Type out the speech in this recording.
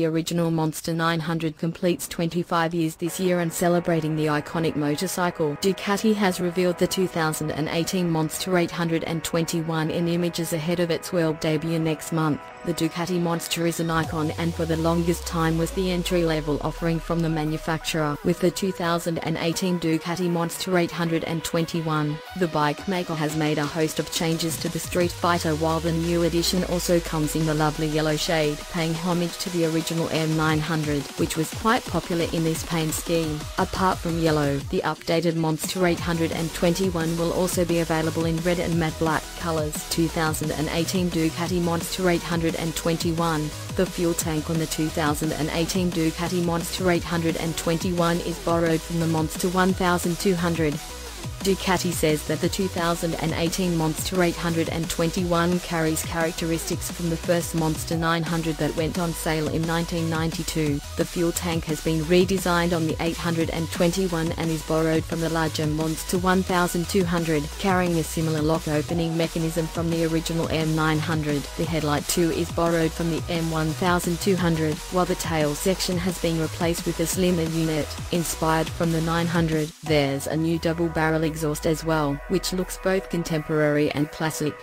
the original Monster 900 completes 25 years this year and celebrating the iconic motorcycle. Ducati has revealed the 2018 Monster 821 in images ahead of its world debut next month. The Ducati Monster is an icon and for the longest time was the entry-level offering from the manufacturer. With the 2018 Ducati Monster 821, the bike maker has made a host of changes to the Street Fighter while the new edition also comes in the lovely yellow shade, paying homage to the original M900, which was quite popular in this paint scheme. Apart from yellow, the updated Monster 821 will also be available in red and matte black colors. 2018 Ducati Monster 821. The fuel tank on the 2018 Ducati Monster 821 is borrowed from the Monster 1200. Ducati says that the 2018 Monster 821 carries characteristics from the first Monster 900 that went on sale in 1992. The fuel tank has been redesigned on the 821 and is borrowed from the larger Monster 1200, carrying a similar lock opening mechanism from the original M900. The headlight too is borrowed from the M1200, while the tail section has been replaced with a slimmer unit, inspired from the 900. There's a new double barrel exhaust as well, which looks both contemporary and classic.